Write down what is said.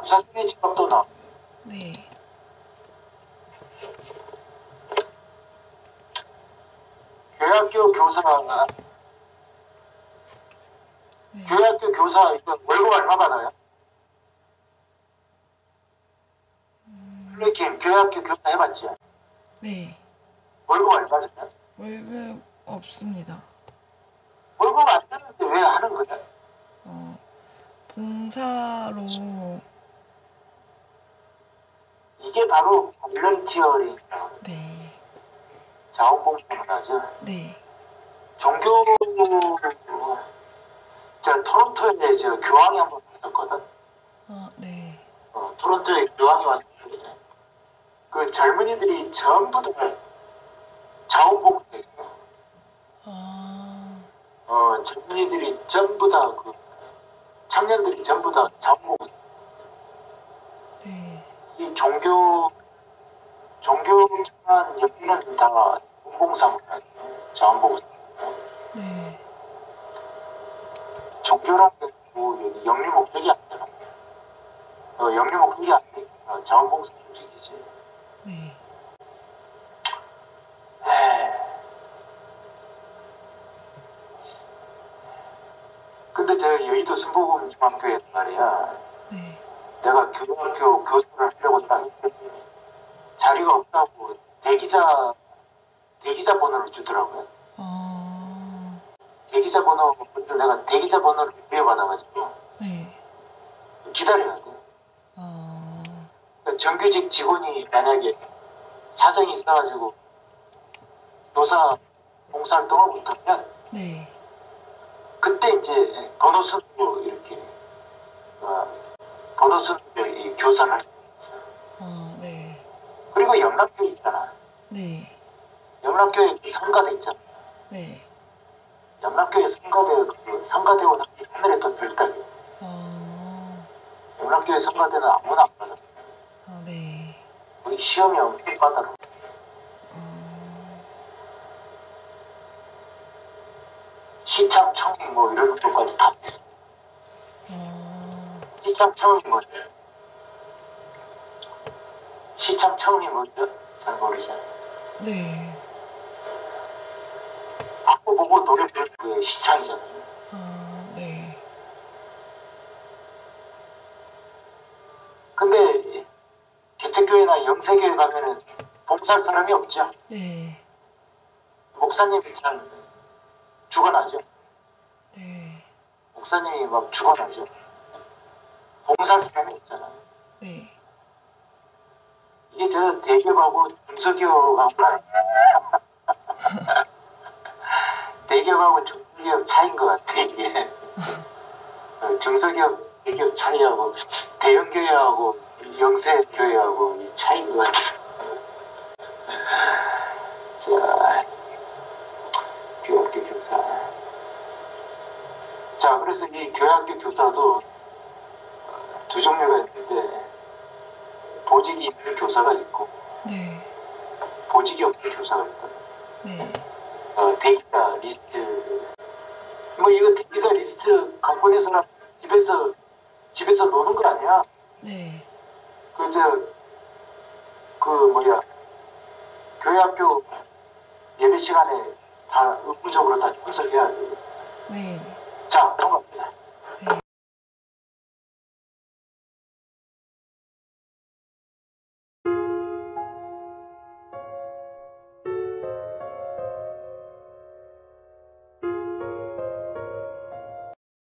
부사장의 직업도 나와. 네. 교회학교 교사, 네. 교회학교 교사 이거 월급 얼마 받아요? 플래킴 교회학교 교사 해봤지? 네. 월급 얼마 잖아 월급 없습니다. 월급 안 주는데 왜 하는 거야? 어, 봉사로, 이게 바로 볼런티어링 네. 자원봉사를 하죠. 네. 종교 저 토론토에 저 교황이 한 번 왔었거든. 어, 네. 어, 토론토에 교황이 때그 젊은이들이 전부 다 자원봉사했어. 아, 어, 젊은이들이 전부 다그 청년들이 전부 다 자원봉사. 네. 이 종교 종교만 여기는 다 공봉사물 자원봉사. 네. 종교라는 게뭐 여기 영리 목적이 아니잖아. 어, 영리 목적이 아니니까 자원봉사 조직이지. 네. 근데 저 여의도 순복음 중학교에 말이야. 네. 내가 교등학교 교수를 하려고 딱 했더니 자리가 없다고 대기자 대기자 번호를 주더라고요. 어, 대기자 번호 먼저 내가 대기자 번호를 부여받아가지고 네. 기다려야 돼. 어, 그러니까 정규직 직원이 만약에 사정이 있어가지고 노사 봉사활동을 못하면 네. 그때 이제 번호 순으로 이렇게 어, 번호 순으로 이 교사를 할. 그리고 영락교회 있잖아. 네. 영락교회 성가대 있잖아. 네. 영락교회 성가대 그 성가대원 학교 하늘에 또 별따기. 어, 영락교회 성가대는 아무나 안 받아. 아, 네. 우리 시험이 엄청 까다로워. 어, 시참 청인 뭐 이런 것까지 다 됐어. 어, 시참 청이 뭐죠? 시참 청이 뭐죠? 잘 모르죠. 네. 악보 보고 노래 부르는 게 시창이잖아요. 어, 네. 근데 개척교회나 영세교회 가면은 봉사할 사람이 없죠. 네. 목사님이 참 죽어나죠. 네. 목사님이 막 죽어나죠. 봉사할 사람이 없잖아. 네. 이게 저 대기업하고 중소기업하고 대기업하고 중소기업 차이인 것 같아 이게. 어, 중소기업 대기업 차이하고 대형교회하고 영세교회하고 이 차이인 것 같아 자 교학교 교사. 자 그래서 이 교회학교 교사도 어, 두 종류가 있는데 보직이 있는 교사가 있고 네. 보직이 없는 교사가 있다. 네. 어, 대기자 리스트 뭐 이거 대기자 리스트 사람 집에서 집에서 노는 거 아니야? 네. 그저 그 뭐야 교회 학교 예배 시간에 다 의무적으로 다 참석해야 돼. 네. 자, 넘어갑니다.